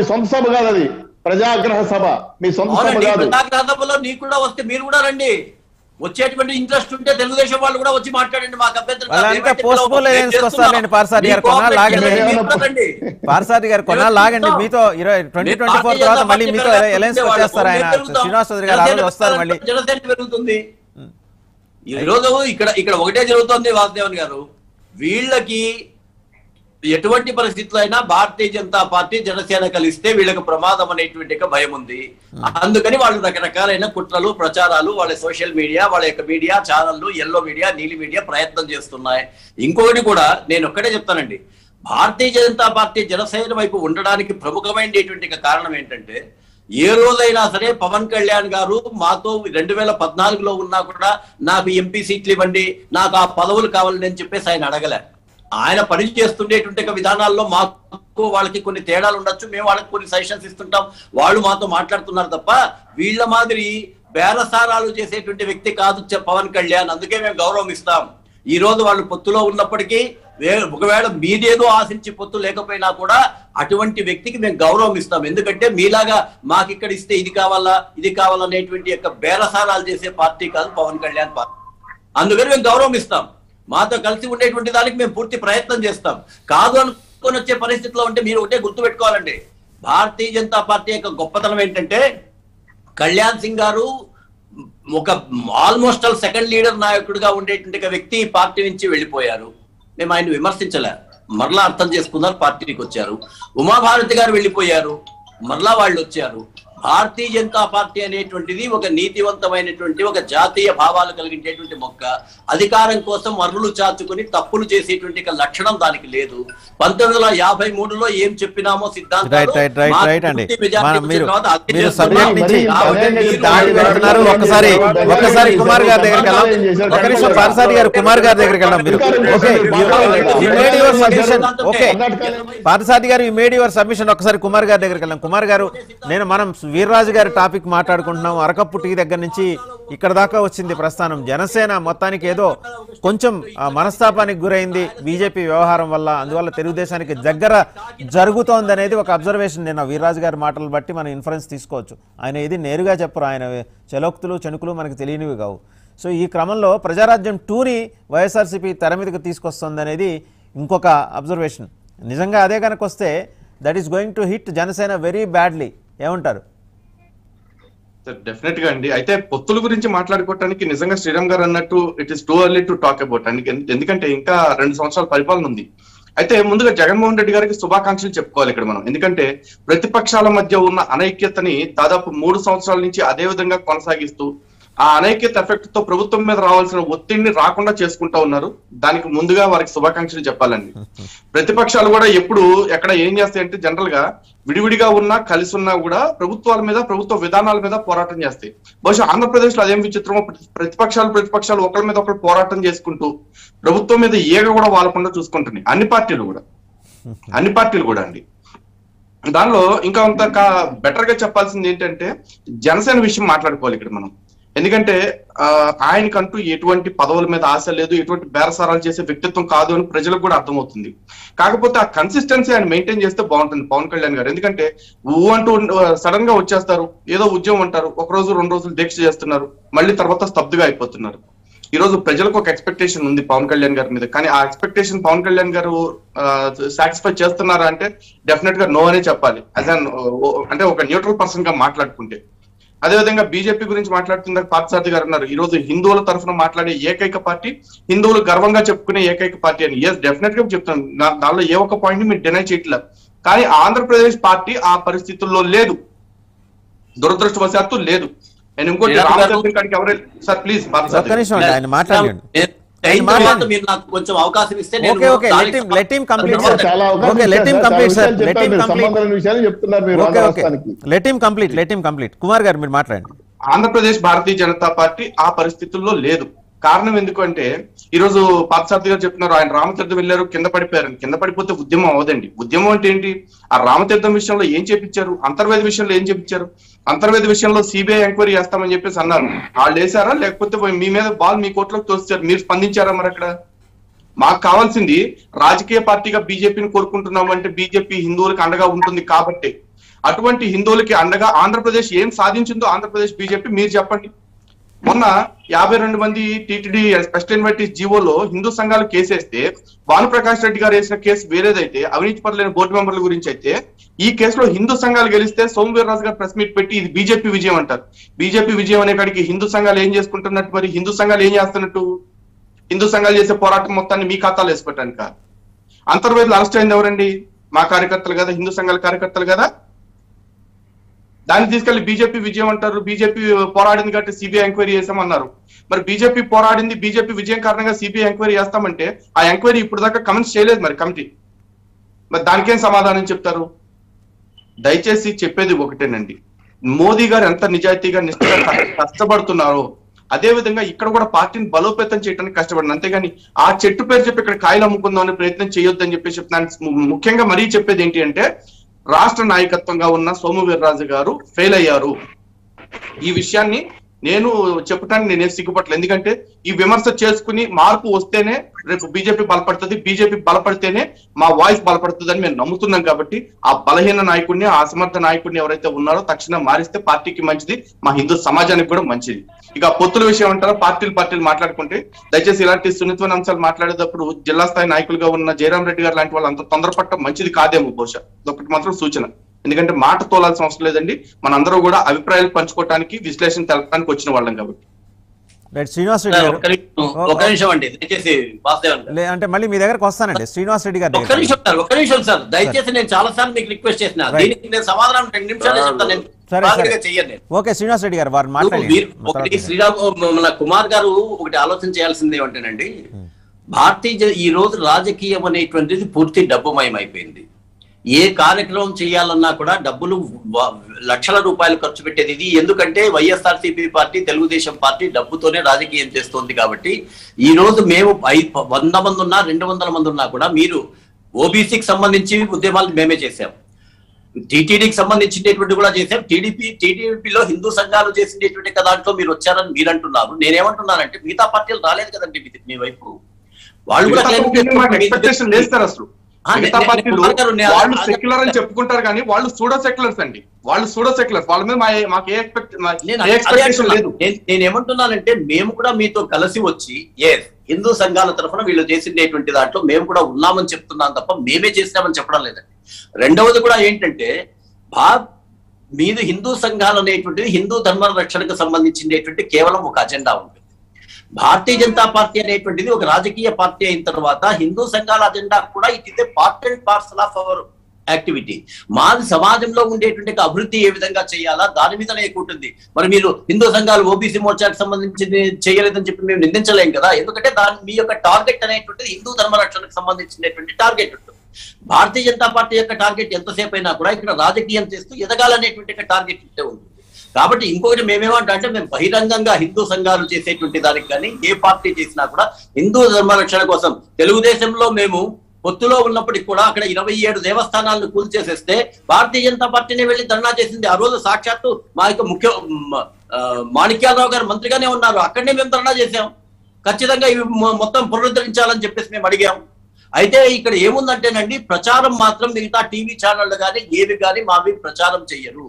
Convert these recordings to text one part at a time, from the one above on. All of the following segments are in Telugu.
మీ సొంత సభ కాదు అది. ప్రజాగ్రహ సభ. మీ సొంత సభ కాదు. ప్రజాగ్రంథంలో నీకు కూడా వస్తే మీరు కూడా రండి. వచ్చేటువంటి ఇంట్రెస్ట్ ఉంటే తెలుగుదేశం వాళ్ళు కూడా వచ్చి మాట్లాడండి. మాకు అభ్యంతరం పార్సాది గారు కొన్నాళ్ళు లాగండి. మీతో ఇరవై ట్వంటీ ట్వంటీ ఫోర్ తర్వాత మళ్ళీ మీతో ఎలయన్స్ వచ్చేస్తారు ఆయన. శ్రీనివాస్ చౌదరి గారు ఆ రోజు వస్తారు మళ్ళీ. జనసేన పెరుగుతుంది. ఈ రోజు ఇక్కడ ఇక్కడ ఒకటే జరుగుతుంది వాసుదేవన్ గారు. వీళ్ళకి ఎటువంటి పరిస్థితుల్లో అయినా భారతీయ జనతా పార్టీ జనసేన కలిస్తే వీళ్ళకి ప్రమాదం అనేటువంటి భయం ఉంది. అందుకని వాళ్ళు రకరకాలైన కుట్రలు ప్రచారాలు వాళ్ళ సోషల్ మీడియా వాళ్ళ యొక్క మీడియా ఛానళ్ళు ఎల్లో మీడియా నీలి మీడియా ప్రయత్నం చేస్తున్నాయి. ఇంకొకటి కూడా నేను ఒక్కటే చెప్తానండి. భారతీయ జనతా పార్టీ జనసేన వైపు ఉండడానికి ప్రముఖమైనటువంటి కారణం ఏంటంటే ఏ రోజైనా సరే పవన్ కళ్యాణ్ గారు మాతో రెండు వేల పద్నాలుగులో ఉన్నా కూడా నాకు ఎంపీ సీట్లు ఇవ్వండి నాకు ఆ పదవులు కావాలని చెప్పేసి ఆయన అడగలే. ఆయన పని చేస్తుండేటువంటి విధానాల్లో మాకు వాళ్ళకి కొన్ని తేడాలు ఉండొచ్చు మేము వాళ్ళకి కొన్ని సజెషన్స్ ఇస్తుంటాం. వాళ్ళు మాతో మాట్లాడుతున్నారు తప్ప వీళ్ళ మాదిరి బేరసారాలు చేసేటువంటి వ్యక్తి కాదు పవన్ కళ్యాణ్. అందుకే మేము గౌరవం ఇస్తాం. ఈ రోజు వాళ్ళు పొత్తులో ఉన్నప్పటికీ ఒకవేళ మీదేదో ఆశించి పొత్తు లేకపోయినా కూడా అటువంటి వ్యక్తికి మేము గౌరవం ఇస్తాం. ఎందుకంటే మీలాగా మాకు ఇక్కడ ఇస్తే ఇది కావాలా ఇది కావాలనేటువంటి యొక్క బేరసారాలు చేసే పార్టీ కాదు పవన్ కళ్యాణ్ పార్టీ. అందుకని మేము గౌరవం ఇస్తాం. మాతో కలిసి ఉండేటువంటి దానికి మేము పూర్తి ప్రయత్నం చేస్తాం. కాదు అనుకొని వచ్చే పరిస్థితిలో ఉంటే మీరు ఒకటే గుర్తు పెట్టుకోవాలండి. భారతీయ జనతా పార్టీ యొక్క గొప్పతనం ఏంటంటే కళ్యాణ్ సింగ్ గారు ఒక ఆల్మోస్ట్ ఆల్ సెకండ్ లీడర్ నాయకుడిగా ఉండేటువంటి వ్యక్తి పార్టీ నుంచి వెళ్ళిపోయారు. మేము ఆయన విమర్శించలే. మరలా అర్థం చేసుకున్నారు పార్టీకి వచ్చారు. ఉమాభారతి గారు వెళ్ళిపోయారు. మరలా వాళ్ళు వచ్చారు. భారతీయ జనతా పార్టీ అనేటువంటిది ఒక నీతివంతమైనటువంటి ఒక జాతీయ భావాలు కలిగించేటువంటి మొక్క. అధికారం కోసం మరులు చాచుకుని తప్పులు చేసేటువంటి లక్షణం దానికి లేదు. పంతొమ్మిది వందల యాభై మూడులో ఏం చెప్పినామో మరి కుమార్ గారి దగ్గరికి కుమార్ గారి దగ్గరికి సబ్మిషన్ ఓకే. పార్థసాది గారు ఈ మేడ్ యువర్ సబ్మిషన్ ఒకసారి కుమార్ గారి దగ్గరికి వెళ్దాం కుమార్ గారు నేను మనం వీర్రాజు గారి టాపిక్ మాట్లాడుకుంటున్నాం. అరకప్పు టీ దగ్గర నుంచి ఇక్కడ దాకా వచ్చింది ప్రస్థానం. జనసేన మొత్తానికి ఏదో కొంచెం మనస్తాపానికి గురైంది బీజేపీ వ్యవహారం వల్ల. అందువల్ల తెలుగుదేశానికి దగ్గర జరుగుతోంది అనేది ఒక అబ్జర్వేషన్. నేను వీర్రాజు గారి మాటలు బట్టి మనం ఇన్ఫరెన్స్ తీసుకోవచ్చు. ఆయన ఇది నేరుగా చెప్పరు. ఆయన చలోక్తులు చెణుకులు మనకు తెలియనివి కావు. సో ఈ క్రమంలో ప్రజారాజ్యం టూని వైఎస్ఆర్సీపీ తెర మీదకి తీసుకొస్తుంది అనేది ఇంకొక అబ్జర్వేషన్ నిజంగా అదే కనుక వస్తే that is going to hit Janasena very badly ఏమంటారు? డెఫినెట్గా అండి. అయితే పొత్తుల గురించి మాట్లాడుకోవటానికి నిజంగా శ్రీరామ్ గారు అన్నట్టు it is too early to talk about అండి ఎందుకంటే ఇంకా రెండు సంవత్సరాల పరిపాలన ఉంది. అయితే ముందుగా జగన్మోహన్ రెడ్డి గారికి శుభాకాంక్షలు చెప్పుకోవాలి ఇక్కడ మనం. ఎందుకంటే ప్రతిపక్షాల మధ్య ఉన్న అనైక్యతని దాదాపు మూడు సంవత్సరాల నుంచి అదే విధంగా కొనసాగిస్తూ ఆ అనైక్యత ఎఫెక్ట్తో ప్రభుత్వం మీద రావాల్సిన ఒత్తిడిని రాకుండా చేసుకుంటా ఉన్నారు. దానికి ముందుగా వారికి శుభాకాంక్షలు చెప్పాలండి. ప్రతిపక్షాలు కూడా ఎప్పుడు ఎక్కడ ఏం చేస్తాయంటే జనరల్గా విడివిడిగా ఉన్నా కలిసి ఉన్నా కూడా ప్రభుత్వాల మీద ప్రభుత్వ విధానాల మీద పోరాటం చేస్తాయి. బహుశా ఆంధ్రప్రదేశ్లో అదేం విచిత్రమో ప్రతి- ప్రతిపక్షాలు ప్రతిపక్షాలు ఒకరి మీద ఒకరు పోరాటం చేసుకుంటూ ప్రభుత్వం మీద ఏగ కూడా వాలకుండా చూసుకుంటున్నాయి. అన్ని పార్టీలు కూడా. అన్ని పార్టీలు కూడా అండి. దానిలో ఇంకా అంత బెటర్గా చెప్పాల్సింది ఏంటంటే జనసేన విషయం మాట్లాడుకోవాలి ఇక్కడ మనం. ఎందుకంటే ఆయనకంటూ ఎటువంటి పదవుల మీద ఆశ లేదు ఎటువంటి బేరసారాలు చేసే వ్యక్తిత్వం కాదు అని ప్రజలకు కూడా అర్థమవుతుంది. కాకపోతే ఆ కన్సిస్టెన్సీ ఆయన మెయింటైన్ చేస్తే బాగుంటుంది పవన్ కళ్యాణ్ గారు. ఎందుకంటే ఊ అంటూ సడన్గా వచ్చేస్తారు ఏదో ఉద్యమం అంటారు ఒక రోజు రెండు రోజులు దీక్ష చేస్తున్నారు మళ్ళీ తర్వాత స్తబ్దుగా అయిపోతున్నారు. ఈ రోజు ప్రజలకు ఒక ఎక్స్పెక్టేషన్ ఉంది పవన్ కళ్యాణ్ గారి మీద. కానీ ఆ ఎక్స్పెక్టేషన్ పవన్ కళ్యాణ్ గారు సాటిస్ఫై చేస్తున్నారా అంటే డెఫినెట్గా నో అనే చెప్పాలి. యాజ్ అంటే ఒక న్యూట్రల్ పర్సన్గా మాట్లాడుకుంటే. అదేవిధంగా బీజేపీ గురించి మాట్లాడుతున్న పార్థసారథి గారు అన్నారు ఈ రోజు హిందువుల తరఫున మాట్లాడే ఏకైక పార్టీ హిందువులు గర్వంగా చెప్పుకునే ఏకైక పార్టీ అని. ఎస్ డెఫినెట్గా చెప్తాను దానిలో ఏ ఒక్క పాయింట్ మీరు డినై చేయట్లేదు. కానీ ఆంధ్రప్రదేశ్ పార్టీ ఆ పరిస్థితుల్లో లేదు. దురదృష్టవశాత్తు లేదు. నేను ఇంకోటి రామచంద్ర ఎవరైనా సార్ ప్లీజ్ ఆయన మాట్లాడండి. తర్వాత మీరు నాకు కొంచెం అవకాశం ఇస్తే నేను let him complete okay let him. Complete చాలా సార్. విషయాలు లెట్ చెప్పారు హిమ్ మీరు. కంప్లీట్ సంబంధం లేని విషయాలు చెప్తున్నారు మీరు ఓకే ఆంధ్ర ఓకే రాష్ట్రానికి let him complete let him complete Kumar garu మీరు మాట్లాడండి. ఆంధ్రప్రదేశ్ భారతీయ జనతా పార్టీ ఆ పరిస్థితుల్లో లేదు. కారణం ఎందుకంటే ఈ రోజు పార్థసారథి గారు చెప్తున్నారు ఆయన రామతీర్థం వెళ్ళారు కింద పడిపోయారు కింద పడిపోతే ఉద్యమం అవదండి ఉద్యమం అంటే ఏంటి? ఆ రామతీర్థం విషయంలో ఏం చేపించారు? అంతర్వేద విషయంలో ఏం చేపించారు? అంతర్వేద విషయంలో సిబిఐ ఎంక్వైరీ చేస్తామని చెప్పేసి అన్నారు. వాళ్ళు వేసారా లేకపోతే పోయి మీ మీద బాల్ మీ కోర్టులోకి తోస్తారు మీరు స్పందించారా మరి అక్కడ? మాకు కావాల్సింది రాజకీయ పార్టీగా బీజేపీని కోరుకుంటున్నాం అంటే బీజేపీ హిందువులకు అండగా ఉంటుంది కాబట్టి. అటువంటి హిందువులకి అండగా ఆంధ్రప్రదేశ్ ఏం సాధించిందో ఆంధ్రప్రదేశ్ బీజేపీ మీరు చెప్పండి. మొన్న యాభై రెండు మంది టీటీడీ స్పెషల్ ఇన్వైటీస్ జీవోలో హిందూ సంఘాలు కేసేస్తే భానుప్రకాష్ రెడ్డి గారు వేసిన కేసు వేరేదైతే అవినీతి పరులైన బోర్డు మెంబర్ల గురించి అయితే ఈ కేసులో హిందూ సంఘాలు గెలిస్తే సోమవీర్రాజు గారు ప్రెస్ మీట్ పెట్టి ఇది బీజేపీ విజయం అంటారు. బీజేపీ విజయం అనే కాడికి హిందూ సంఘాలు ఏం చేసుకుంటున్నట్టు మరి? హిందూ సంఘాలు ఏం చేస్తున్నట్టు? హిందూ సంఘాలు చేసే పోరాటం మొత్తాన్ని మీ ఖాతాలో వేసుకోవటానిక? అంతర్వేదులు అరెస్ట్ అయింది ఎవరండి? మా కార్యకర్తలు కదా హిందూ సంఘాల కార్యకర్తలు కదా? దాన్ని తీసుకెళ్ళి బీజేపీ విజయం అంటారు. బీజేపీ పోరాడింది కాబట్టి సిబిఐ ఎంక్వైరీ చేసామన్నారు మరి బీజేపీ పోరాడింది బీజేపీ విజయం కారణంగా సిబిఐ ఎంక్వైరీ చేస్తామంటే ఆ ఎంక్వైరీ ఇప్పుడు దాకా కమెంట్స్ చేయలేదు మరి కమిటీ. మరి దానికేం సమాధానం చెప్తారు? దయచేసి చెప్పేది ఒకటేనండి. మోదీ గారు ఎంత నిజాయితీగా నిష్ఠగా కష్టపడుతున్నారో అదే విధంగా ఇక్కడ కూడా పార్టీని బలోపేతం చేయడానికి కష్టపడిన అంతేగాని ఆ చెట్టు పేరు చెప్పి ఇక్కడ కాయలు అమ్ముకుందాం అనే ప్రయత్నం చేయొద్దని చెప్పేసి చెప్తున్నాను. ముఖ్యంగా మరీ చెప్పేది ఏంటి అంటే రాష్ట్ర నాయకత్వంగా ఉన్న సోము వీర్రాజు గారు ఫెయిల్ అయ్యారు. ఈ విషయాన్ని నేను చెప్పడానికి నేనేం సిగ్గుపట్లేదు ఎందుకంటే ఈ విమర్శ చేసుకుని మార్పు వస్తేనే రేపు బీజేపీ బలపడుతుంది బీజేపీ బలపడితేనే మా వాయిస్ బలపడుతుందని మేము నమ్ముతున్నాం కాబట్టి ఆ బలహీన నాయకుడిని ఆ అసమర్థ నాయకుడిని ఎవరైతే ఉన్నారో తక్షణం మారిస్తే పార్టీకి మంచిది మా హిందూ సమాజానికి కూడా మంచిది. ఇక పొత్తుల విషయం అంటారా? పార్టీలు పార్టీలు మాట్లాడుకుంటే దయచేసి ఇలాంటి సున్నితమైన అంశాలు మాట్లాడేటప్పుడు జిల్లా స్థాయి నాయకులుగా ఉన్న జయరాం రెడ్డి గారు లాంటి వాళ్ళు అంత తొందరపడటం మంచిది కాదేమో బహుశా. ఒకటి మాత్రం సూచన. ఎందుకంటే మాట తోలాల్సిన అవసరం లేదండి. మనందరూ కూడా అభిప్రాయాలు పంచుకోవడానికి విశ్లేషణ తెలపడానికి వచ్చిన వాళ్ళం కాబట్టి. రైట్ శ్రీనివాస్ రెడ్డి గారు. ఒక్క నిమిషం అండి దయచేసి అంటే మళ్ళీ మీ దగ్గరకు వస్తానండి. శ్రీనివాస్ రెడ్డి గారి ఒక్క దగ్గరికి. నిమిషం సార్ ఒక్క నిమిషం సార్. దయచేసి నేను చాలా సార్లు మీకు రిక్వెస్ట్ చేసిన. దీనికి నేను సమాధానం రెండు నిమిషాలే చెప్తాను. ఓకే శ్రీనివాస్ రెడ్డి గారు వారు వీరు- ఒకటి శ్రీరామ్ మన కుమార్ గారు ఒకటి ఆలోచన చేయాల్సింది ఏమంటేనండి భారతీయ జన- ఈ రోజు రాజకీయం అనేటువంటిది పూర్తి డబ్బుమయం అయిపోయింది ఏ కార్యక్రమం చేయాలన్నా కూడా డబ్బులు లక్షల రూపాయలు ఖర్చు పెట్టేది ఇది. ఎందుకంటే వైఎస్ఆర్సీపీ పార్టీ తెలుగుదేశం పార్టీ డబ్బుతోనే రాజకీయం చేస్తోంది కాబట్టి ఈ రోజు మేము ఐ- వంద మంది ఉన్నా రెండు వందల మంది ఉన్నా కూడా మీరు ఓబీసీకి సంబంధించి ఉద్యమాలు మేమే చేశాం. టీటీడీకి సంబంధించినటువంటి కూడా చేశాం. టీడీపీ టీడీపీలో హిందూ సంఘాలు చేసినటువంటి దాంట్లో మీరు వచ్చారని మీరు అంటున్నారు. నేనేమంటున్నానంటే మిగతా పార్టీలు రాలేదు కదండి మీ- మీ వైపు. వాళ్ళు కూడా మిగతా పార్టీలు వాళ్ళు సెక్యులర్ అని చెప్పుకుంటారు కానీ వాళ్ళు సూడో సెక్యులర్స్ అండి. వాళ్ళు సూడో సెక్యులర్స్ వాళ్ళ మీద మాకు ఏ ఎక్స్పెక్టేషన్. లేదు. నేను- నేను ఏమంటున్నానంటే మేము కూడా మీతో కలిసి వచ్చి ఏ హిందూ సంఘాల తరఫున వీళ్ళు చేసినటువంటి దాంట్లో మేము కూడా ఉన్నామని చెప్తున్నాం తప్ప మేమే చేసినామని చెప్పడం లేదండి. రెండవది కూడా ఏంటంటే భా మీది హిందూ సంఘాలు అనేటువంటిది హిందూ ధర్మ రక్షణకు సంబంధించినటువంటి కేవలం ఒక అజెండా ఉంటుంది భారతీయ జనతా పార్టీ అనేటువంటిది ఒక రాజకీయ పార్టీ అయిన తర్వాత హిందూ సంఘాల అజెండా కూడా it is a part and parcel of our activity. మాది సమాజంలో ఉండేటువంటి అభివృద్ధి ఏ విధంగా చేయాలా? దాని మీదనే ఎక్కువ ఉంటుంది. మరి మీరు హిందూ సంఘాలు ఓబీసీ మోర్చాకి సంబంధించి చేయలేదని చెప్పి మేము నిందించలేం కదా? ఎందుకంటే దాని మీ యొక్క టార్గెట్ అనేటువంటిది హిందూ ధర్మ రక్షణకు సంబంధించినటువంటి టార్గెట్ ఉంటుంది. భారతీయ జనతా పార్టీ యొక్క టార్గెట్ ఎంతసేపు అయినా కూడా ఇక్కడ రాజకీయం చేస్తూ ఎదగాలనేటువంటి టార్గెట్ ఉంటే ఉంది. కాబట్టి ఇంకొకటి మేమేమంటా అంటే మేము బహిరంగంగా హిందూ సంఘాలు చేసేటువంటి దానికి కానీ ఏ పార్టీ చేసినా కూడా హిందూ ధర్మ రక్షణ కోసం తెలుగుదేశంలో మేము పొత్తులో ఉన్నప్పటికి కూడా అక్కడ ఇరవై ఏడు దేవస్థానాలను కూల్చేసేస్తే భారతీయ జనతా పార్టీని వెళ్ళి ధర్నా చేసింది. ఆ రోజు సాక్షాత్తు మా యొక్క ముఖ్య మ- మాణిక్యాలరావు గారు మంత్రిగానే ఉన్నారు. అక్కడనే మేము ధర్నా చేసాం ఖచ్చితంగా ఇవి మొత్తం పునరుద్ధరించాలని చెప్పేసి మేము అడిగాం. అయితే ఇక్కడ ఏముందంటేనండి ప్రచారం మాత్రం మిగతా టీవీ ఛానళ్ళు కానీ ఏవి కానీ మావి ప్రచారం చెయ్యరు.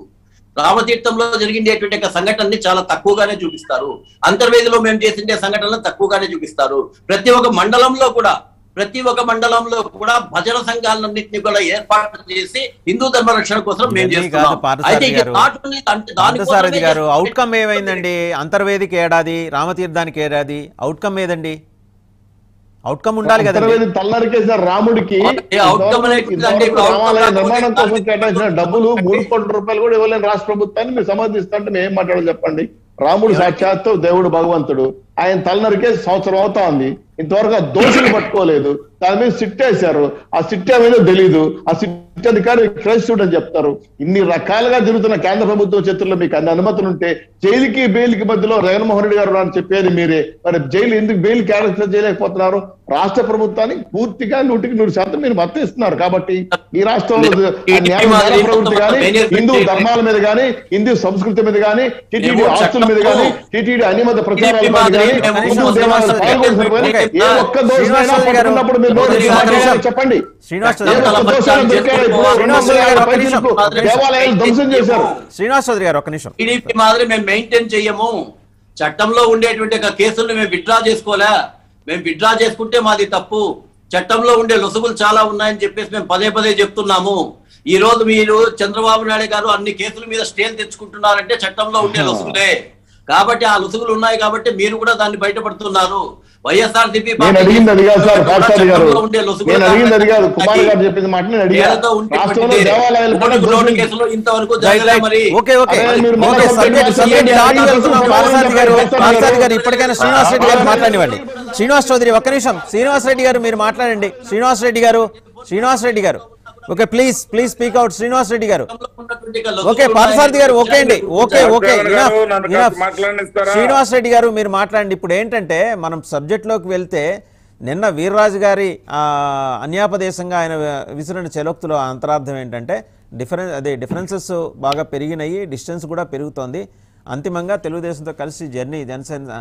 రామతీర్థంలో జరిగినటువంటి ఒక సంఘటనని చాలా తక్కువగానే చూపిస్తారు. అంతర్వేదిలో మేము చేసిండే సంఘటనలు తక్కువగానే చూపిస్తారు. ప్రతి ఒక్క మండలంలో కూడా ప్రతి ఒక్క మండలంలో కూడా భజన సంఘాలన్నింటినీ కూడా ఏర్పాటు చేసి హిందూ ధర్మ రక్షణ కోసం మేము చేస్తున్నాం. గారు. అవుట్కమ్ ఏమైందండి? అంతర్వేదికి ఏడాది రామతీర్థానికి ఏడాది అవుట్కమ్ ఏదండి? అవుట్కమ్ ఉండాలి అంతర్వేది తల్లరికేసారు రాముడికి. నిర్మాణం కోసం కేటాయించిన డబ్బులు మూడు కోట్ల రూపాయలు కూడా ఇవ్వలేని రాష్ట్ర ప్రభుత్వాన్ని మీరు సమర్థిస్తుంటే మేము ఏం మాట్లాడాలి చెప్పండి. రాముడు సాక్షాత్తు దేవుడు భగవంతుడు. ఆయన తలనరికే సంవత్సరం అవుతా ఉంది. ఇంతవరకు ఆ దోషులు పట్టుకోలేదు. దాని మీద సిట్ వేశారు. ఆ సిట్ ఏమైందో తెలీదు. ఆ సిట్ అధికారి క్రైస్ట్ అని చెప్తారు. ఇన్ని రకాలుగా జరుగుతున్న కేంద్ర ప్రభుత్వ చేతుల్లో మీకు అన్ని అనుమతులు ఉంటే జైలుకి బెయిల్కి మధ్యలో జగన్మోహన్ రెడ్డి గారు అని చెప్పేది మీరే. మరి జైలు ఎందుకు బెయిల్ క్యారెక్టర్ చేయలేకపోతున్నారు? రాష్ట్ర ప్రభుత్వానికి పూర్తిగా నూటికి నూరు శాతం మీరు మద్దతు ఇస్తున్నారు కాబట్టి ఈ రాష్ట్రంలో న్యాయ ప్రవృత్తి కానీ హిందూ ధర్మాల మీద కానీ హిందూ సంస్కృతి మీద కానీ టిటిడి ఆస్తుల మీద కానీ టిటిడి అనిమత ప్రచారాల మీద కానీ హిందూ దేవాలయాలు ఏ ఒక్క దోషమైనా పట్టుకున్నప్పుడు మీరు చెప్పండి. శ్రీనివాస్ చౌదరి గారు, ఒక నిమిషం. పైసలకు దేవాలయాలు ధ్వంసం చేశారు. శ్రీనివాస్ చౌదరి గారు ఒక నిమిషం. టీడీపీ మాదిరి మేము మెయింటైన్ చెయ్యము చట్టంలో ఉండేటువంటి కేసుల్ని మేము విత్డ్రా చేసుకోలే. మేము విత్డ్రా చేసుకుంటే మాది తప్పు. చట్టంలో ఉండే లొసుగులు చాలా ఉన్నాయని చెప్పేసి మేము పదే పదే చెప్తున్నాము. ఈ రోజు మీరు చంద్రబాబు నాయుడు గారు అన్ని కేసుల మీద స్టేలు తెచ్చుకుంటున్నారంటే చట్టంలో ఉండే లొసుగులే. కాబట్టి ఆ లొసుగులు ఉన్నాయి కాబట్టి మీరు కూడా దాన్ని బయటపడుతున్నారు. వైఎస్ఆర్ నేను అడిగింది అది కాదు సార్ పాఠశాల గారు నేను అడిగింది అది కాదు కుమార్ గారు చెప్పింది మాట నేను అడిగాను ఇంతవరకు. మరి. Okay okay. మీరు గారు ఇప్పటికైనా శ్రీనివాస్ రెడ్డి గారు మాట్లాడివ్వండి శ్రీనివాస్ చౌదరి ఒక్క నిమిషం. శ్రీనివాస్ రెడ్డి గారు మీరు మాట్లాడండి. Srinivas Reddy garu Srinivas Reddy garu. Okay please please speak out Srinivas Reddy garu. Okay Parthasarathi గారు ఓకే అండి. Okay okay? శ్రీనివాస్ రెడ్డి గారు మీరు మాట్లాడండి. ఇప్పుడు ఏంటంటే మనం సబ్జెక్ట్లోకి వెళ్తే నిన్న వీర్రాజు గారి ఆ, అన్యాపదేశంగా ఆయన విసిరిన చెలోక్తులో అంతరార్థం ఏంటంటే డిఫరెన్స్ అదే డిఫరెన్సెస్ బాగా పెరిగినాయి డిస్టెన్స్ కూడా పెరుగుతోంది. అంతిమంగా తెలుగుదేశంతో కలిసి జర్నీ జనసేన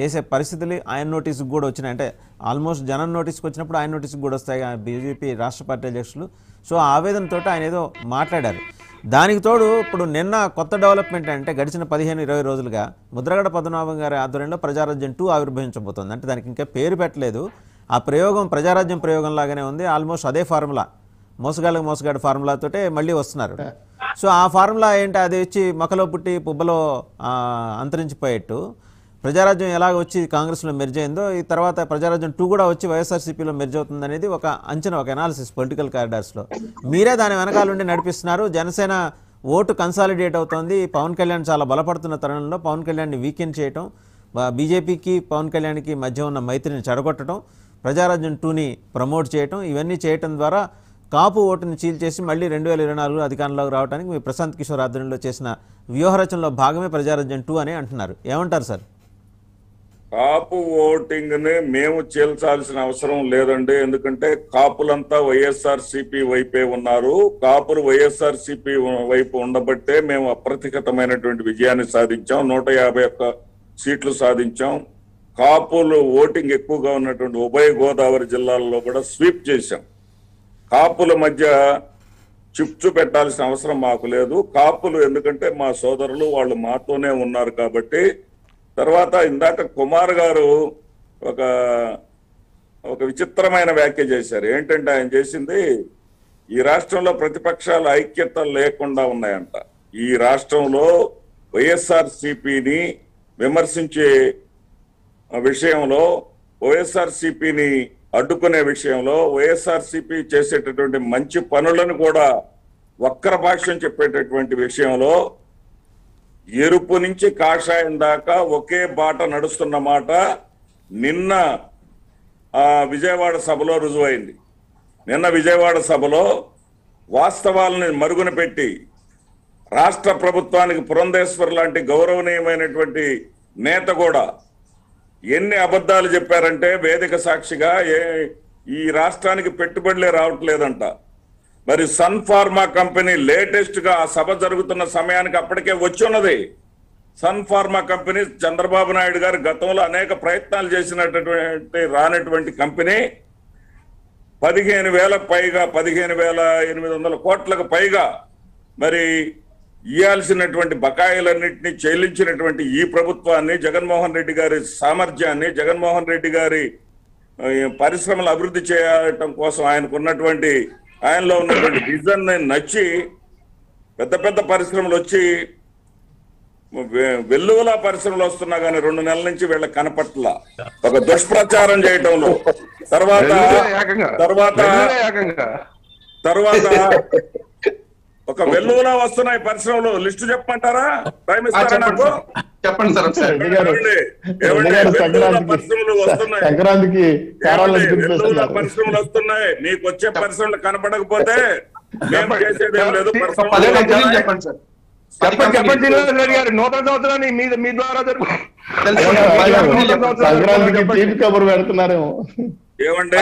చేసే పరిస్థితులు ఆయన నోటీస్కి కూడా వచ్చినాయి. అంటే ఆల్మోస్ట్ జనం నోటీస్కి వచ్చినప్పుడు ఆయన నోటీస్కి కూడా వస్తాయి బీజేపీ రాష్ట్ర పార్టీ అధ్యక్షులు. సో ఆవేదనతో ఆయన ఏదో మాట్లాడారు. దానికి తోడు ఇప్పుడు నిన్న కొత్త డెవలప్మెంట్ అంటే గడిచిన పదిహేను ఇరవై రోజులుగా ముద్రగడ పద్మనాభం గారి ఆధ్వర్యంలో ప్రజారాజ్యం టూ ఆవిర్భవించబోతోంది. అంటే దానికి ఇంకా పేరు పెట్టలేదు. ఆ ప్రయోగం ప్రజారాజ్యం ప్రయోగం లాగానే ఉంది. ఆల్మోస్ట్ అదే ఫార్ములా. మోసగాళ్ళకి మోసగాడి ఫార్ములాతోటే మళ్ళీ వస్తున్నారు. సో ఆ ఫార్ములా ఏంటి? అది వచ్చి మొక్కలో పుట్టి పుబ్బలో అంతరించిపోయేట్టు. ప్రజారాజ్యం ఎలాగ వచ్చి కాంగ్రెస్లో మెర్జ్ అయిందో ఈ తర్వాత ప్రజారాజ్యం టూ కూడా వచ్చి వైఎస్ఆర్సీపీలో మెర్జ్ అవుతుంది అనేది ఒక అంచనా ఒక ఎనాలిసిస్ పొలిటికల్ కారిడార్స్లో మీరే దాని వెనకాలండి నడిపిస్తున్నారు. జనసేన ఓటు కన్సాలిడేట్ అవుతోంది. పవన్ కళ్యాణ్ చాలా బలపడుతున్న తరుణంలో పవన్ కళ్యాణ్ని వీకెండ్ చేయటం బీజేపీకి పవన్ కళ్యాణ్కి మధ్య ఉన్న మైత్రిని చెడగొట్టడం ప్రజారాజ్యం టూని ప్రమోట్ చేయటం ఇవన్నీ చేయటం ద్వారా కాపు ఓటుని చీల్చేసి మళ్ళీ రెండు వేల ఇరవై నాలుగులో అధికారంలోకి రావడానికి మీ ప్రశాంత్ కిషోర్ ఆధ్వర్యంలో చేసిన వ్యూహరచనలో భాగమే ప్రజారాజ్యం టూ అని అంటున్నారు. ఏమంటారు సార్? కాపు ఓటింగ్ని మేము చేల్చాల్సిన అవసరం లేదండి. ఎందుకంటే కాపులంతా వైఎస్ఆర్ సిపి వైపే ఉన్నారు. కాపులు వైఎస్ఆర్ సిపి వైపు ఉండబట్టే మేము అప్రతిఘతమైనటువంటి విజయాన్ని సాధించాం. నూట యాభై ఒక్క సీట్లు సాధించాం. కాపులు ఓటింగ్ ఎక్కువగా ఉన్నటువంటి ఉభయ గోదావరి జిల్లాల్లో కూడా స్వీప్ చేశాం. కాపుల మధ్య చిప్చు పెట్టాల్సిన అవసరం మాకు లేదు. కాపులు ఎందుకంటే మా సోదరులు వాళ్ళు మాతోనే ఉన్నారు కాబట్టి తర్వాత ఇందాక కుమార్ గారు ఒక ఒక విచిత్రమైన వ్యాఖ్య చేశారు. ఏంటంటే ఆయన చేసింది ఈ రాష్ట్రంలో ప్రతిపక్షాలు ఐక్యత లేకుండా ఉన్నాయంట. ఈ రాష్ట్రంలో వైఎస్ఆర్ సిపిని విమర్శించే విషయంలో వైఎస్ఆర్ సిపిని అడ్డుకునే విషయంలో వైఎస్ఆర్ సిపి చేసేటటువంటి మంచి పనులను కూడా వక్ర భాష్యం చెప్పేటటువంటి విషయంలో ఎరుపు నుంచి కాషాయం దాకా ఒకే బాట నడుస్తున్న మాట నిన్న విజయవాడ సభలో రుజువైంది. నిన్న విజయవాడ సభలో వాస్తవాలని మరుగున పెట్టి రాష్ట్ర ప్రభుత్వానికి పురంధేశ్వర్ లాంటి గౌరవనీయమైనటువంటి నేత కూడా ఎన్ని అబద్ధాలు చెప్పారంటే వేదిక సాక్షిగా ఏ ఈ రాష్ట్రానికి పెట్టుబడులే రావట్లేదంట. మరి సన్ ఫార్మా కంపెనీ లేటెస్ట్గా ఆ సభ జరుగుతున్న సమయానికి అప్పటికే వచ్చి ఉన్నది. Sun pharma company Chandrababu Naidu గారు గతంలో అనేక ప్రయత్నాలు చేసినటువంటి రానటువంటి కంపెనీ. పదిహేను వేల పైగా పదిహేను వేల ఎనిమిది వందల కోట్లకు పైగా మరి ఇవ్వాల్సినటువంటి బకాయిలన్నింటినీ చెల్లించినటువంటి ఈ ప్రభుత్వాన్ని జగన్మోహన్ రెడ్డి గారి సామర్థ్యాన్ని జగన్మోహన్ రెడ్డి గారి పరిశ్రమలు అభివృద్ధి చేయటం కోసం ఆయనకున్నటువంటి ఆయనలో ఉన్నటువంటి విజన్ నచ్చి పెద్ద పెద్ద పరిశ్రమలు వచ్చి వెల్లువలా పరిశ్రమలు వస్తున్నా కానీ రెండు నెలల నుంచి వీళ్ళకి కనపట్ల. ఒక దుష్ప్రచారం చేయటంలో. తర్వాత తర్వాత తర్వాత ఒక వెల్లువలా వస్తున్నాయి పరిశ్రమలు. లిస్టు చెప్పమంటారా టైం ఇస్తారా చెప్పండి నాకు? సార్. చెప్పండి సార్ పరిశ్రమలు వస్తున్నాయి. సంక్రాంతికి? వెల్లువల పరిశ్రమలు వస్తున్నాయి. మీకు వచ్చే పరిశ్రమలు కనపడకపోతే మేము. చేసేది ఏం లేదు. చెప్పండి. సార్. చెప్పండి గారు. నూతన సంవత్సరాన్ని మీ మీ ద్వారా. సంక్రాంతికి తీపి కబురు పెడుతున్నారేమో. ఏమండి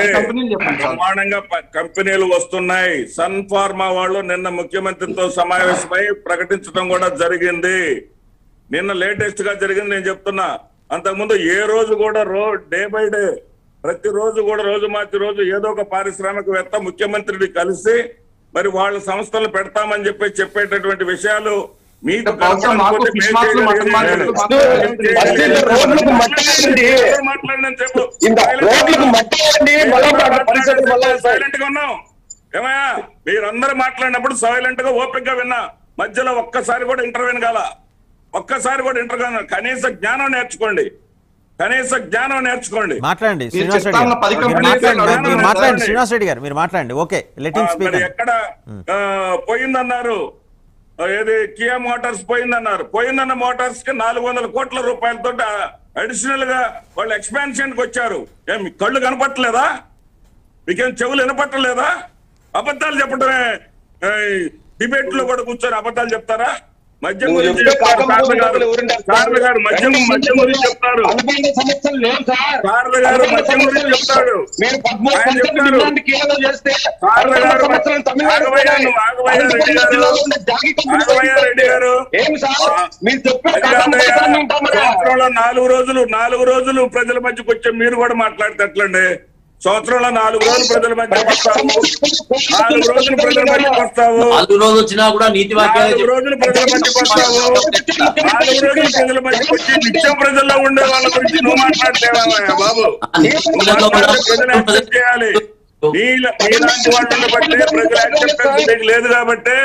పది కంపెనీలు వస్తున్నాయి. సన్ ఫార్మా వాళ్ళు నిన్న ముఖ్యమంత్రితో సమావేశమై ప్రకటించడం కూడా జరిగింది. నిన్న లేటెస్ట్గా జరిగింది నేను చెప్తున్నా. అంతకుముందు ఏ రోజు కూడా రో డే బై డే ప్రతిరోజు కూడా రోజు మార్చి రోజు ఏదో ఒక పారిశ్రామికవేత్త ముఖ్యమంత్రిని కలిసి మరి వాళ్ళ సంస్థలు పెడతామని చెప్పి చెప్పేటటువంటి విషయాలు సైలెంట్గా ఉన్నాం. ఏమయ్యా? మీరందరూ మాట్లాడినప్పుడు సైలెంట్గా ఓపిక గా విన్నా. మధ్యలో ఒక్కసారి కూడా ఇంటర్వ్యూన్ కాల ఒక్కసారి కూడా ఇంటర్వ్యూ కనీస జ్ఞానం నేర్చుకోండి. కనీస జ్ఞానం నేర్చుకోండి. మాట్లాడండి మీరు శ్రీనివాస్ రెడ్డి మాట్లాడండి. శ్రీనివాస్ రెడ్డి గారు మీరు మాట్లాడండి. ఓకే లెటింగ్ ఎక్కడ ఆ, పోయిందన్నారు. ఏది? కియా మోటార్స్ పోయిందన్నారు. పోయిందన్న మోటార్స్కి నాలుగు వందల కోట్ల రూపాయలతో అడిషనల్గా వాళ్ళు ఎక్స్పాన్షన్కి వచ్చారు. ఏం కళ్ళు కనపట్టలేదా? మీకేం చెవులు వినపట్టలేదా? అబద్ధాలు చెప్పడమే డిబేట్లో కూడా కూర్చొని అబద్ధాలు చెప్తారా? మద్యం గురించి చెప్తారు. గారు గారు మద్యం మద్యం గురించి చెప్తారు. గారు మద్యం గురించి ఆయన చెప్తారు. గారు ఆగవయ్యా నువ్వు, ఆగవయ్యా రెడ్డి గారు. ఆగవయ్యా రెడ్డి గారు. సంవత్సరంలో నాలుగు రోజులు నాలుగు రోజులు ప్రజల మధ్యకి వచ్చే మీరు కూడా మాట్లాడితే ఎట్లండి సంవత్సరంలో నాలుగు రోజులు ప్రజల మధ్యకి వస్తావు. నాలుగు రోజులు ప్రజల మధ్యకి వస్తావు. నాలుగు రోజులు వచ్చినా కూడా నీతి వాక్యాలే నాలుగు రోజులు ప్రజల మధ్యకి వస్తావు. నాలుగు రోజులు ప్రజల మధ్యకి వచ్చి నిత్యం ప్రజల్లో ఉండే వాళ్ళ గురించి నువ్వు మాట్లాడలేవా బాబు. ప్రజలు యాక్సెప్ట్ చేయాలి. నీల- నీలాంటి వాళ్ళని బట్టి ప్రజల యాక్సెప్టెన్స్ లేదు కాబట్టి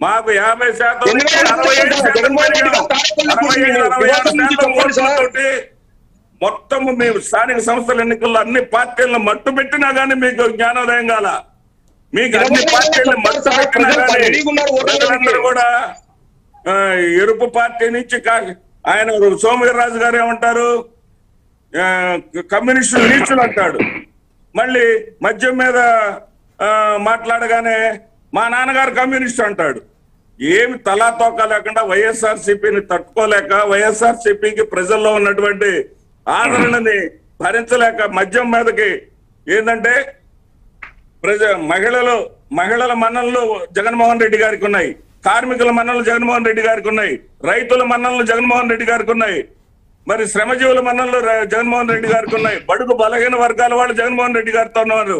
మాకు యాభై శాతం అరవై ఐదు శాతం అరవై ఐదు అరవై ఆరు శాతం ఓట్లతోటి మొత్తం మేము స్థానిక సంస్థల ఎన్నికల్లో అన్ని పార్టీలను మట్టు పెట్టినా గానీ మీకు జ్ఞానోదయం కాల. మీకు అన్ని పార్టీలను మట్టు పెట్టినా గానీ ప్రజలందరూ కూడా ఎరుపు పార్టీ నుంచి ఆయన సోమవీర్రాజు గారు ఏమంటారు? ఆ, కమ్యూనిస్టులు నీచులు అంటాడు. మళ్ళీ మద్యం మీద మాట్లాడగానే మా నాన్నగారు కమ్యూనిస్ట్ అంటాడు. ఏమి తలా తోక లేకుండా వైఎస్ఆర్ సిపిని తట్టుకోలేక వైఎస్ఆర్ సిపికి ప్రజల్లో ఉన్నటువంటి ఆదరణని భరించలేక మద్యం మీదకి ఏంటంటే ప్రజ మహిళలు మహిళల మన్నలు జగన్మోహన్ రెడ్డి గారికి ఉన్నాయి. కార్మికుల మన్నలు జగన్మోహన్ రెడ్డి గారికి ఉన్నాయి. రైతుల మన్నలు జగన్మోహన్ రెడ్డి గారికి ఉన్నాయి. మరి శ్రమజీవుల మన్నలు జగన్మోహన్ రెడ్డి గారికి ఉన్నాయి. బడుగు బలహీన వర్గాల వాళ్ళు జగన్మోహన్ రెడ్డి గారితో ఉన్నారు.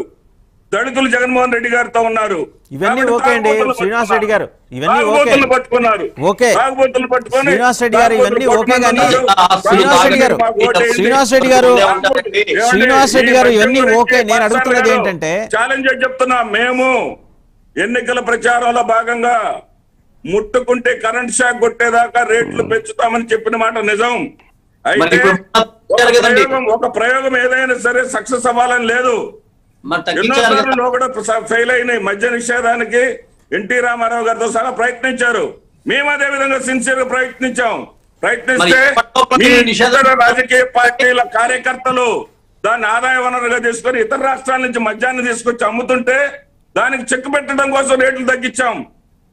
దళితులు జగన్మోహన్ రెడ్డి గారితో ఉన్నారు ఇవన్నీ ఓకే అండి. శ్రీనివాస్ రెడ్డి గారు, ఇవన్నీ ఓకే. పట్టుకున్నారు ఓకే. శ్రీనివాస్ రెడ్డి గారు, ఇవన్నీ ఓకే. శ్రీనివాస్ రెడ్డి గారు. శ్రీనివాస్ రెడ్డి గారు? శ్రీనివాస్ రెడ్డి గారు, ఇవన్నీ ఓకే. నేను అడుగుతున్నది. ఏంటంటే ఛాలెంజ్ చెప్తున్నా మేము ఎన్నికల ప్రచారంలో భాగంగా ముట్టుకుంటే కరెంట్ షాక్ కొట్టేదాకా రేట్లు పెంచుతామని చెప్పిన మాట నిజం అయితే ఒక ప్రయోగం ఏదైనా సరే సక్సెస్ అవ్వాలని లేదు కూడా ఫెయిల్ అయినాయి. మద్య నిషేధానికి ఎన్టీ రామారావు గారితో సహా ప్రయత్నించారు. మేము అదే విధంగా సిన్సియర్గా ప్రయత్నించాం. ప్రయత్నిస్తే మీ ఇతర రాజకీయ పార్టీల కార్యకర్తలు దాన్ని ఆదాయ వనరుగా తీసుకొని ఇతర రాష్ట్రాల నుంచి మద్యాన్ని తీసుకొచ్చి అమ్ముతుంటే దానికి చెక్ పెట్టడం కోసం రేట్లు తగ్గించాం.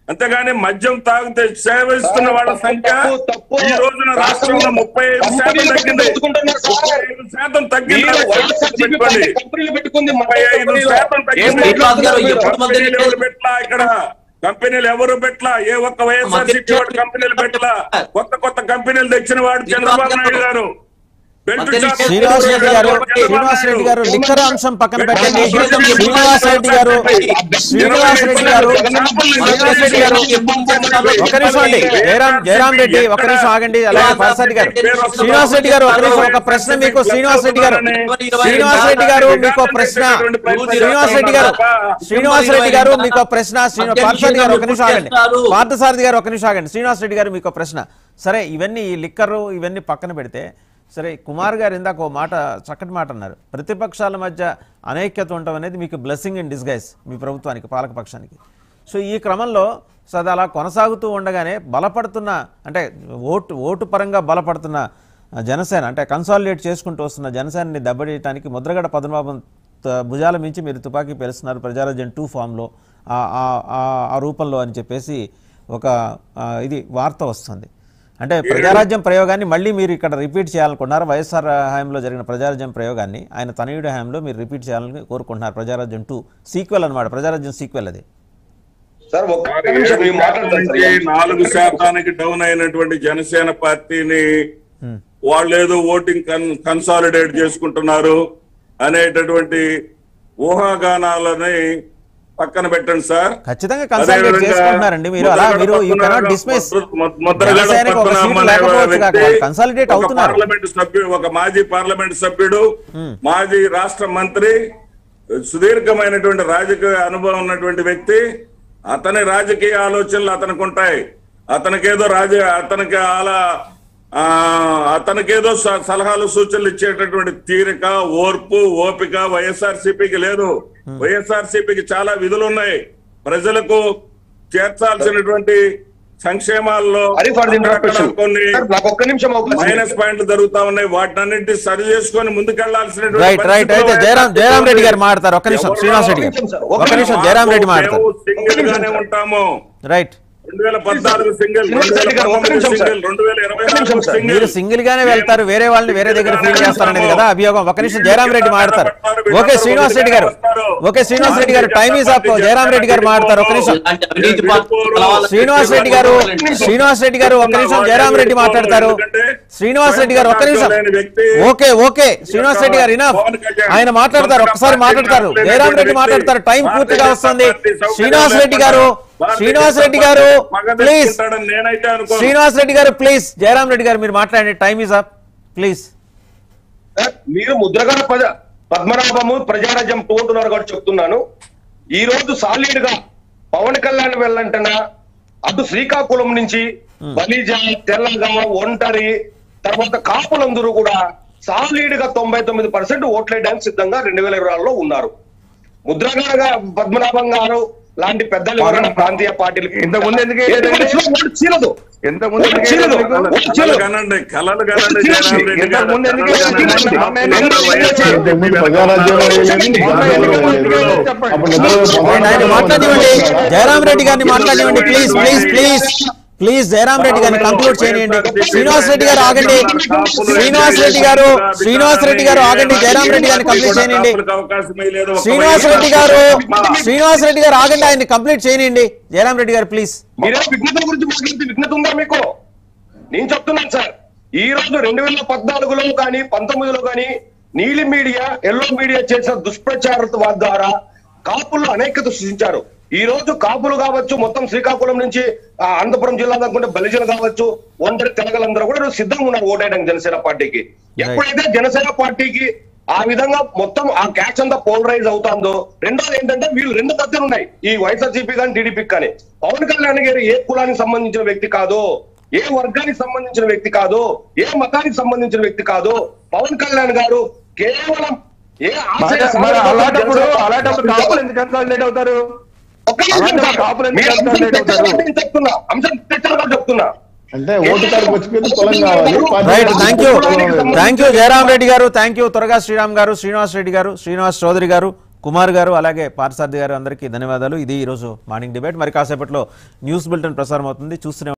అంతేగాని మద్యం తాగితే సేవిస్తున్న వాళ్ళ సంఖ్య. ఈ రోజున రాష్ట్రంలో ముప్పై ఐదు శాతం తగ్గింది. ముప్పై ఐదు శాతం తగ్గింది పెట్టుకోండి ముప్పై ఐదు. శాతం ఏం తగ్గింది. పెట్టలా ఇక్కడ కంపెనీలు ఎవరు పెట్టలా ఏ ఒక్క వైఎస్ఆర్సీపీ వాడు కంపెనీలు పెట్టలా కొత్త కొత్త కంపెనీలు తెచ్చిన వాడు చంద్రబాబు నాయుడు గారు శ్రీనివాస్ రెడ్డి గారు శ్రీనివాస్ రెడ్డి గారు. లిక్కర్ అంశం పక్కన పెట్టండి. శ్రీనివాస్ రెడ్డి గారు శ్రీనివాస్ రెడ్డి గారు శ్రీనివాస్ రెడ్డి గారు ఒక నిమిషం అండి. జయరాం జయరాం రెడ్డి ఒక నిమిషం ఆగండి. అలాగే పార్సాది గారు. శ్రీనివాస్ రెడ్డి గారు ఒక నిమిషం ఒక ప్రశ్న మీకు శ్రీనివాస్ రెడ్డి గారు. శ్రీనివాస్ రెడ్డి గారు మీకు ప్రశ్న. శ్రీనివాస్ రెడ్డి గారు శ్రీనివాస్ రెడ్డి గారు మీకు ప్రశ్న. పార్థసారథి గారు ఒక నిమిషం ఆగండి. పార్థసారథి గారు ఒక నిమిషం ఆగండి. శ్రీనివాస్ రెడ్డి గారు మీకు ప్రశ్న. సరే ఇవన్నీ ఈ లిక్కరు ఇవన్నీ పక్కన పెడితే సరే కుమార్ గారు ఇందాక ఓ మాట చక్కటి మాట అన్నారు. ప్రతిపక్షాల మధ్య అనైక్యత ఉండటం అనేది మీకు బ్లెస్సింగ్ ఇన్ డిస్గైజ్ మీ ప్రభుత్వానికి పాలకపక్షానికి సో ఈ క్రమంలో సో అది అలా కొనసాగుతూ ఉండగానే బలపడుతున్న అంటే ఓటు ఓటు పరంగా బలపడుతున్న జనసేన అంటే కన్సాలిడేట్ చేసుకుంటూ వస్తున్న జనసేనని దెబ్బతీయడానికి ముద్రగడ పద్మనాభం భుజాల మించి మీరు తుపాకీ పేలుస్తున్నారు ప్రజారాజ్యం టూ ఫామ్లో ఆ- ఆ- ఆ- రూపంలో అని చెప్పేసి ఒక ఇది వార్త వస్తుంది. అంటే ప్రజారాజ్యం ప్రయోగాన్ని మళ్ళీ మీరు ఇక్కడ రిపీట్ చేయాలనుకుంటున్నారు వైఎస్ఆర్ హయాంలో జరిగిన ప్రజారాజ్యం ప్రయోగాన్ని ఆయన తనయుడి హయాంలో మీరు రిపీట్ చేయాలని కోరుకుంటున్నారు ప్రజారాజ్యం టూ సీక్వెల్ అనమాట ప్రజారాజ్యం సీక్వెల్ అది. నాలుగు శాతానికి డౌన్ అయినటువంటి జనసేన పార్టీని వాళ్ళు ఏదో ఓటింగ్ కన్ కన్సాలిడేట్ చేసుకుంటున్నారు అనేటటువంటి ఊహాగానాలని పక్కన పెట్టండి సార్. ఖచ్చితంగా కన్సల్టేట్ చేసుకుంటున్నారండి మీరు. అలా మీరు యూ కెనాట్ డిస్మిస్ అవుతున్నారు. పార్లమెంట్ సభ్యుడు ఒక మాజీ పార్లమెంట్ సభ్యుడు మాజీ రాష్ట్ర మంత్రి సుదీర్ఘమైనటువంటి రాజకీయ అనుభవం ఉన్నటువంటి వ్యక్తి అతని రాజకీయ ఆలోచనలు అతనికి ఉంటాయి. అతనికేదో రాజ అతనికి అలా అతనికేదో స- సలహాలు సూచనలు ఇచ్చేటటువంటి తీరిక ఓర్పు ఓపిక వైఎస్ఆర్ సిపికి లేదు. వైఎస్ఆర్ సిపికి చాలా విధులు ఉన్నాయి ప్రజలకు చేర్చాల్సినటువంటి సంక్షేమాల్లో కొన్ని సార్, నాకు ఒక్క నిమిషం అవకాశం మైనస్. పాయింట్లు జరుగుతా ఉన్నాయి. వాటినన్నింటినీ సరి చేసుకొని ముందుకెళ్ళాల్సిన రైట్ మీరు సింగిల్ గానే వెళ్తారు వేరే వాళ్ళని వేరే దగ్గర ఫీల్ చేస్తారనేది కదా అభియోగం. ఒక నిమిషం జయరాం రెడ్డి మాట్లాడతారు ఓకే శ్రీనివాస్ రెడ్డి గారు. Okay Srinivas Reddy garu time is up Jayaram Reddy garu మాట్లాడతారు ఒక నిమిషం. శ్రీనివాస్ రెడ్డి గారు శ్రీనివాస్ రెడ్డి గారు ఒక్క నిమిషం జయరాం రెడ్డి మాట్లాడతారు. శ్రీనివాస్ రెడ్డి గారు ఒక్క నిమిషం. Okay okay. శ్రీనివాస్ రెడ్డి గారు ఇనఫ్ ఆయన మాట్లాడతారు ఒక్కసారి మాట్లాడతారు. జయరాం రెడ్డి మాట్లాడతారు. టైం పూర్తిగా వస్తుంది. శ్రీనివాస్ రెడ్డి గారు శ్రీనివాస్ రెడ్డి గారు ప్లీజ్ శ్రీనివాస్ రెడ్డి గారు ప్లీజ్ జయరాం రెడ్డి గారు మీరు మాట్లాడండి. Time is up please sir, మీరు ముద్రగడ పద పద్మనాభము ప్రజారాజ్యం పోతున్నారు కాబట్టి చెప్తున్నాను. ఈ రోజు సాలీడ్గా పవన్ కళ్యాణ్ వెళ్ళంటనా అటు శ్రీకాకుళం నుంచి బలిజ తెల్లగా ఒంటరి తర్వాత కాపులందరూ కూడా సాలీడ్గా తొంభై తొమ్మిది పర్సెంట్ ఓట్లేయడానికి సిద్ధంగా రెండు వేల ఇరవై ఆరులో ఉన్నారు. ముద్రగడ పద్మనాభం గారు లాంటి పెద్దలు ఎవరైనా ప్రాంతీయ పార్టీలు ఇంతకుముందు ఎందుకు ఎందుకు వేయలేదండి? ఓటు చీలదు ఇంతకుముందు ఓటు ఎందుకు చీలదు వేయలేదు? ఓటు కలలు చీలదు కనండి కలలు కనండి జయరాం రెడ్డి గారిని మాట్లాడివ్వండి please please please please Jayaram Reddy గారిని కంక్లూడ్ చేయనియండి శ్రీనివాస్ రెడ్డి గారు ఆగండి. శ్రీనివాస్ రెడ్డి గారు శ్రీనివాస్ రెడ్డి గారు ఆగండి. జయరాం రెడ్డి గారిని కంప్లీట్. ఒక శ్రీనివాస్ రెడ్డి గారు శ్రీనివాస్ రెడ్డి గారు ఆగండి. ఆయన్ని కంప్లీట్ చేయనియండి జయరాం రెడ్డి గారు ప్లీజ్. మీకు? నేను చెప్తున్నాను సార్. ఈ రోజు రెండు వేల పద్నాలుగులో కానీ పంతొమ్మిదిలో కానీ నీలి మీడియా ఎల్లో మీడియా చేసిన దుష్ప్రచారం ద్వారా కాపుల్లో అనేకత సృష్టించారు. ఈ రోజు కాపులు కావచ్చు మొత్తం శ్రీకాకుళం నుంచి ఆ, అనంతపురం జిల్లా అనుకుంటే బలిజలు కావచ్చు ఒంటరి తెలగలందరూ కూడా సిద్ధంగా ఉన్నారు ఓటేయడానికి జనసేన పార్టీకి. ఎప్పుడైతే జనసేన పార్టీకి ఆ విధంగా మొత్తం ఆ క్యాచ్ అంతా పోలరైజ్ అవుతుందో రెండోది ఏంటంటే వీళ్ళు రెండు దద్దలు ఉన్నాయి. ఈ వైఎస్ఆర్సీపీ కానీ టీడీపీ కానీ. పవన్ కళ్యాణ్ గారు ఏ కులానికి సంబంధించిన వ్యక్తి కాదు ఏ వర్గానికి సంబంధించిన వ్యక్తి కాదు ఏ మతానికి సంబంధించిన వ్యక్తి కాదు పవన్ కళ్యాణ్ గారు కేవలం ఏ అలాంటప్పుడు అలాంటప్పుడు కాపులు ఎందుకు అవుతారు? అంటే ఓటు కార్డు వచ్చిపోయింది పొలం కావాలి. Right thank you thank you Jayaram Reddy garu. Thank you త్వరగా శ్రీరామ్ గారు శ్రీనివాస్ రెడ్డి గారు శ్రీనివాస్ చౌదరి గారు కుమార్ గారు అలాగే పార్థసారథి గారు అందరికీ ధన్యవాదాలు. ఇది ఈరోజు మార్నింగ్ డిబేట్. మరి కాసేపట్లో న్యూస్ బులెటిన్ ప్రసారం అవుతుంది. చూస్తూనే